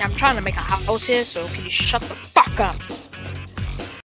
I'm trying to make a house here, so can you shut the fuck up?